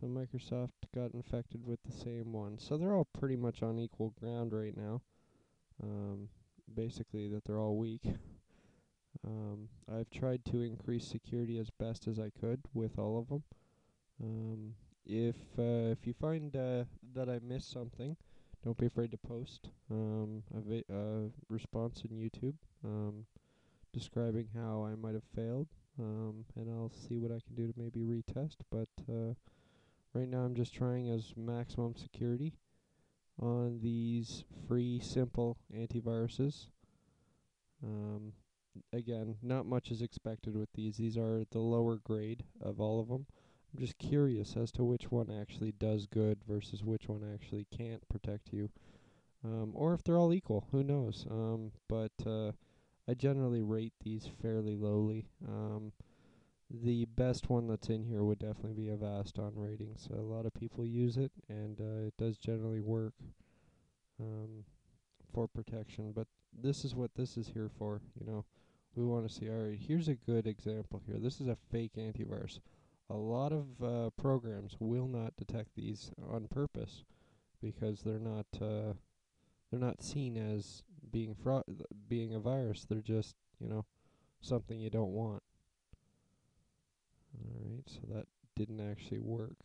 So Microsoft got infected with the same one. So they're all pretty much on equal ground right now. Um, basically, that they're all weak. Um, I've tried to increase security as best as I could with all of them. Um, if uh, if you find uh, that I missed something, don't be afraid to post um, a vi- uh, response in YouTube um, describing how I might have failed, um, and I'll see what I can do to maybe retest. But uh, right now, I'm just trying as maximum security on these free, simple antiviruses. Um, again, not much is expected with these. These are the lower grade of all of them. I'm just curious as to which one actually does good versus which one actually can't protect you. Um, or if they're all equal, who knows? Um, but uh, I generally rate these fairly lowly. Um, the best one that's in here would definitely be Avast on ratings. A lot of people use it, and uh, it does generally work um, for protection. But this is what this is here for. You know, we want to see. All right, here's a good example here. This is a fake antivirus. A lot of uh, programs will not detect these on purpose because they're not uh, they're not seen as being fraud, being a virus. They're just you know something you don't want. All right, so that didn't actually work.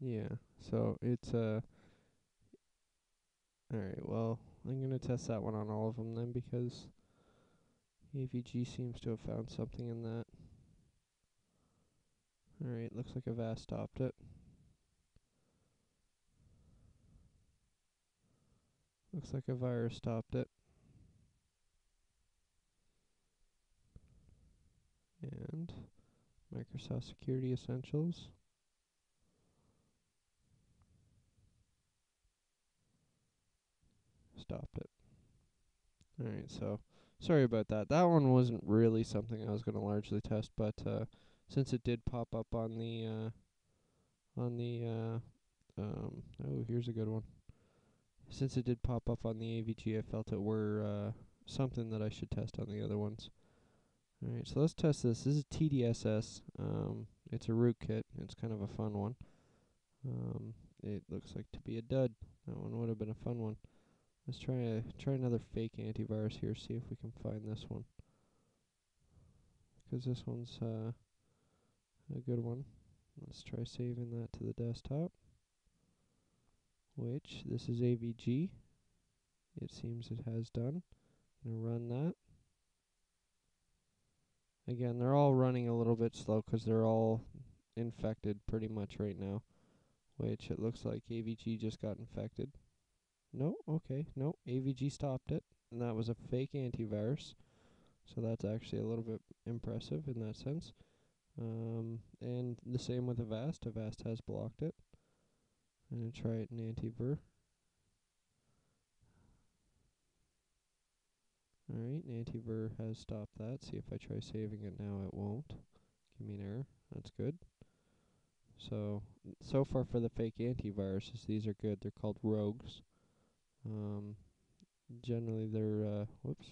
Yeah, so it's uh Alright, well, I'm gonna test that one on all of them then because AVG seems to have found something in that. Alright, looks like Avast stopped it. Looks like Avira stopped it. And Microsoft Security Essentials. Stopped it. Alright, so sorry about that. That one wasn't really something I was going to largely test, but uh, since it did pop up on the uh, on the uh, um, oh, here's a good one. Since it did pop up on the AVG, I felt it were uh, something that I should test on the other ones. Alright, so let's test this. This is TDSS. Um, it's a rootkit. It's kind of a fun one. Um, it looks like to be a dud. That one would have been a fun one. Let's try a, try another fake antivirus here. See if we can find this one. Because this one's uh, a good one. Let's try saving that to the desktop. Which this is AVG. It seems it has done. I'm gonna run that. Again, they're all running a little bit slow because they're all infected pretty much right now. Which it looks like AVG just got infected. No, okay, no, AVG stopped it, and that was a fake antivirus. So that's actually a little bit impressive in that sense. Um, and the same with Avast. Avast has blocked it. I'm to try it in Antivir. Alright, Antivir has stopped that. See if I try saving it now, it won't. Give me an error. That's good. So, so far for the fake antiviruses, these are good. They're called rogues. Um, generally, they're uh, whoops.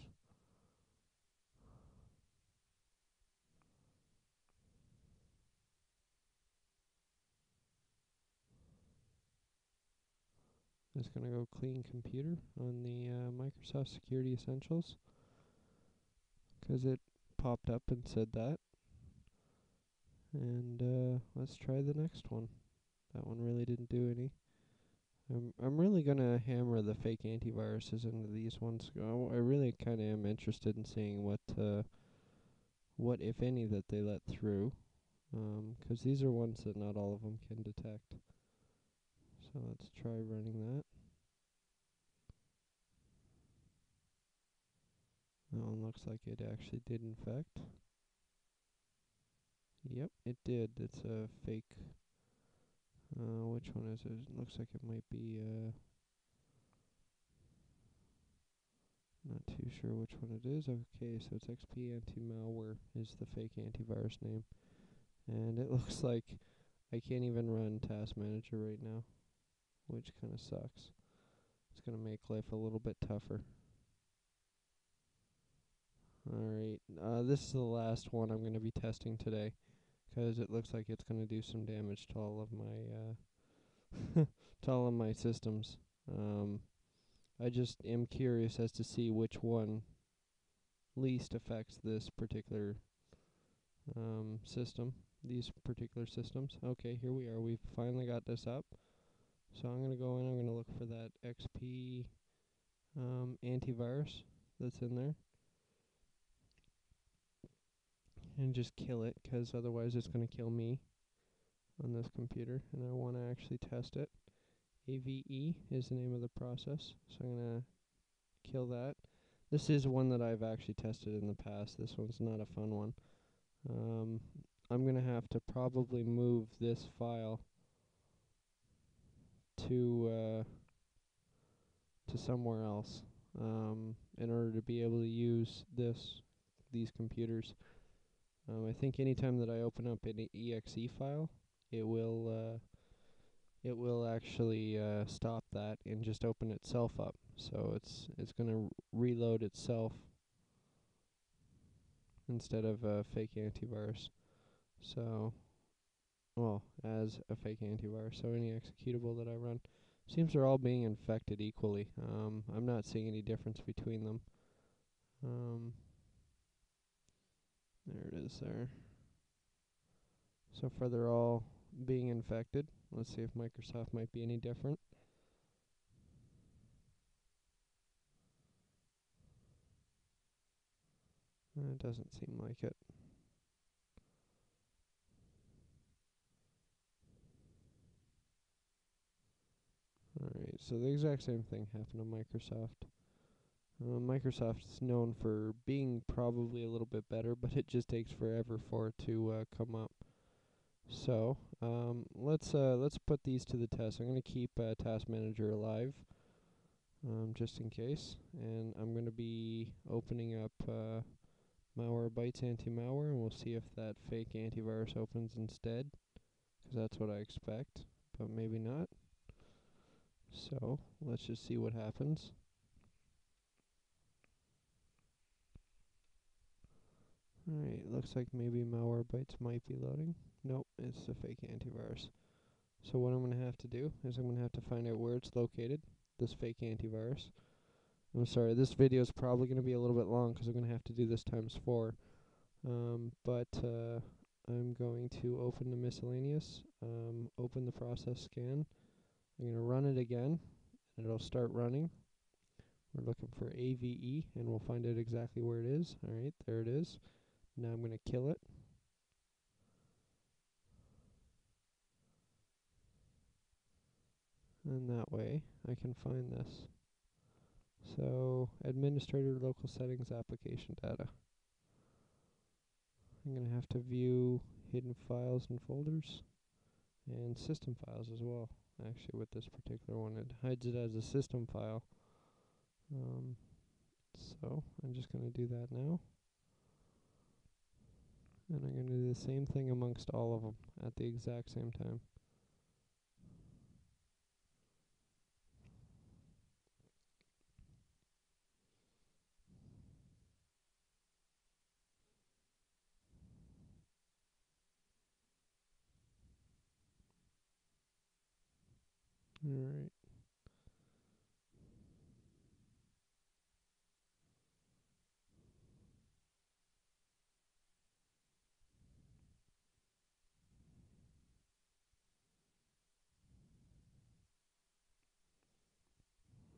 Just gonna go clean computer on the uh, Microsoft Security Essentials because it popped up and said that. And uh, let's try the next one. That one really didn't do any. I'm I'm really gonna hammer the fake antiviruses into these ones. I, really kind of am interested in seeing what uh, what if any that they let through, Um 'cause these are ones that not all of them can detect. So let's try running that. That one looks like it actually did infect. Yep, it did. It's a fake uh, which one is it? it? Looks like it might be, uh, not too sure which one it is. Okay, so it's XP Anti-Malware is the fake antivirus name. And it looks like I can't even run Task Manager right now, which kind of sucks. It's going to make life a little bit tougher. Alright, uh, this is the last one I'm going to be testing today, 'cause it looks like it's going to do some damage to all of my, uh, to all of my systems. Um, I just am curious as to see which one least affects this particular um, system, these particular systems. Okay, here we are. We've finally got this up. So I'm going to go in, I'm going to look for that XP um, antivirus that's in there. And just kill it, 'cause otherwise it's going to kill me on this computer. And I want to actually test it. AVE is the name of the process. So I'm going to kill that. This is one that I've actually tested in the past. This one's not a fun one. Um, I'm going to have to probably move this file to uh, to somewhere else um, in order to be able to use this these computers. Um, I think anytime that I open up an exe file, it will uh, it will actually uh, stop that and just open itself up. So it's it's going to reload itself instead of a fake antivirus. So, well, as a fake antivirus. So any executable that I run seems they're all being infected equally. Um, I'm not seeing any difference between them. Um, there it is there. So far they're all being infected. Let's see if Microsoft might be any different. It doesn't seem like it. So the exact same thing happened to Microsoft. Uh, Microsoft's known for being probably a little bit better, but it just takes forever for it to uh, come up. So um, let's uh, let's put these to the test. I'm going to keep uh, Task Manager alive, um, just in case, and I'm going to be opening up uh, Malwarebytes anti-malware, and we'll see if that fake antivirus opens instead, because that's what I expect, but maybe not. So let's just see what happens. Alright, looks like maybe Malwarebytes might be loading. Nope, it's a fake antivirus. So what I'm going to have to do is I'm going to have to find out where it's located, this fake antivirus. I'm sorry, this video is probably going to be a little bit long because I'm going to have to do this times four. Um, but uh, I'm going to open the miscellaneous, um, open the process scan. I'm going to run it again, and it'll start running. We're looking for AVE, and we'll find out exactly where it is. Alright, there it is. Now I'm going to kill it. And that way I can find this. So, administrator local settings application data. I'm going to have to view hidden files and folders and system files as well. Actually, with this particular one, it hides it as a system file. Um, so, I'm just going to do that now. And I'm going to do the same thing amongst all of them at the exact same time. Alright.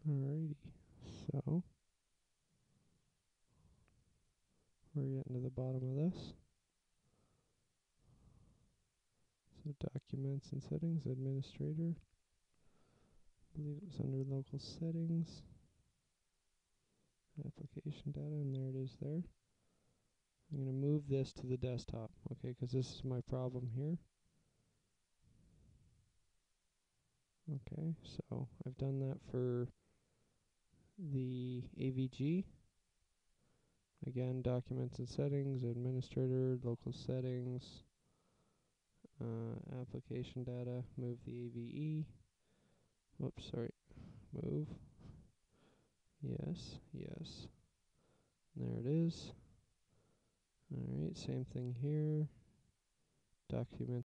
Alrighty, so we're getting to the bottom of this. So documents and settings, administrator. I believe it was under local settings. Application data, and there it is there. I'm going to move this to the desktop, okay, because this is my problem here. Okay, so I've done that for the AVG. Again, documents and settings, administrator, local settings, uh, application data, move the AVE. Whoops, sorry. Move. Yes, yes. There it is. Alright, same thing here. Document